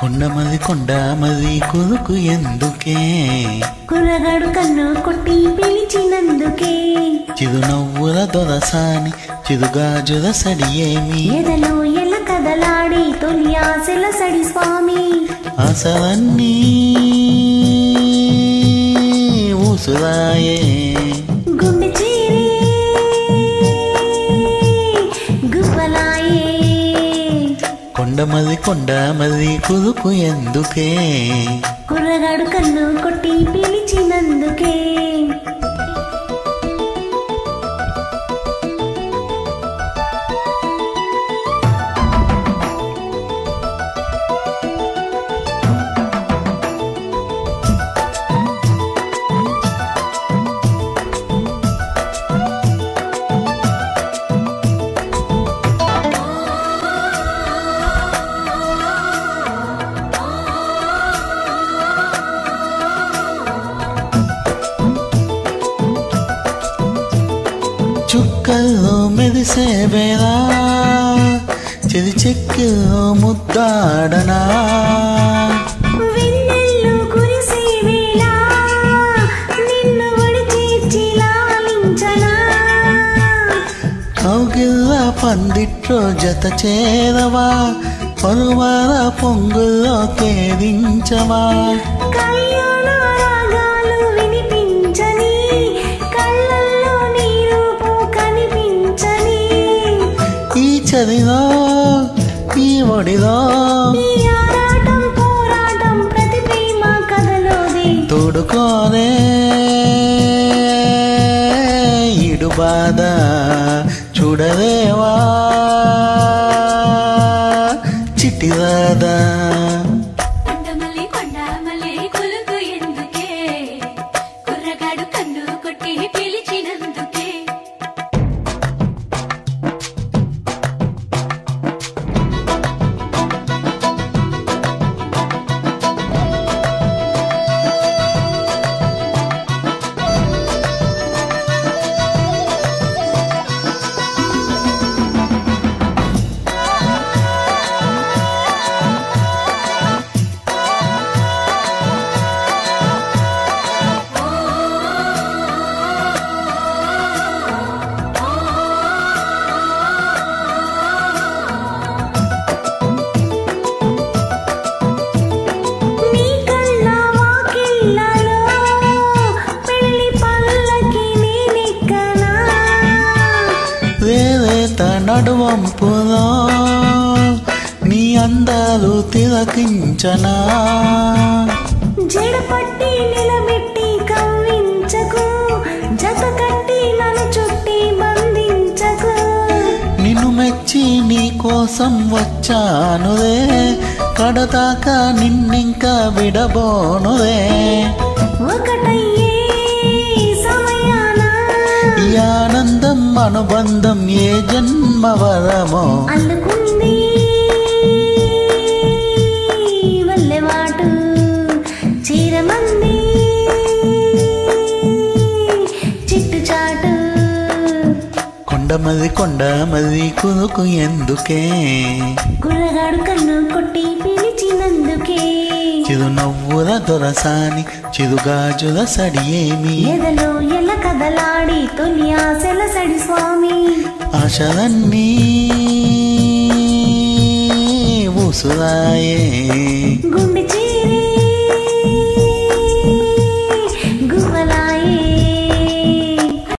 కొండమది కొండమది కొదుకు ఎందుకే? కుర్రగాడు కన్ను కొట్టి పిలిచినందుకే. చిదు నవ్వుల దొరసాని చిదుగాజుల సడి ఏమి? ఎదలో ఎల కదలాడి తొలి ఆశల సడి స్వామి. ఆశలన్నీ ఊసులాయే కొండమది కొండమది కొదుకు ఎందుకే? కుర్రగాడు కన్ను కొట్టి పిలిచినందుకే. చుక్కల్లో మెరిసే వేళ చెది చెక్కుల్లో ముద్దాడనా. కౌగిల్ల పందిట్లో జత చేరవా పరువాల పొంగుల్లో ఈ చదిలో ఈ కథలోది. తోడుకోనే ఇడు బాధ చూడలేవా? చిట్టిరాదా వేరేత నడువంపులో నీ అందాలు తిలకించనా? జడపట్టి నిలబెట్టి కవ్వించకు జత కట్టి నన్ను చుట్టి బంధించకు. నిన్ను మెచ్చి నీ కోసం వచ్చానులే కడతాక నిన్నింకా విడబోనులే వరమో. అల్లుకుంది వల్లెవాటు చీరమంది. చిట్టు చాటు. కొండమది కొండమది కుదుకు ఎందుకే? కుర్రగాడు కన్ను కొట్టి పిలిచినందుకే. చిరు నవ్వుల దొరసాని చిరుగాజుల సడి ఏమి ఎదలో ఎల కదలాడి తొలి ఆశల సడి స్వామి. ఆశలన్నీ ఊసులాయే